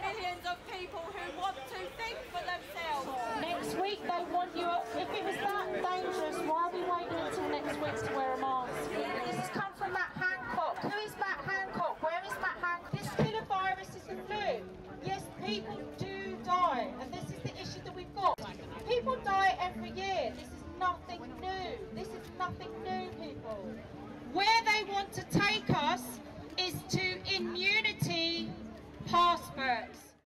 millions of people who want to think for themselves. Next week they want you, if it was that dangerous, why are we waiting until next week to wear a mask? This has come from Matt Hancock. Who is Matt Hancock? Where is Matt Hancock? This killer virus is the flu. Yes, people do die, and this is the issue that we've got. People die every year. This is nothing new. This is nothing. They want to take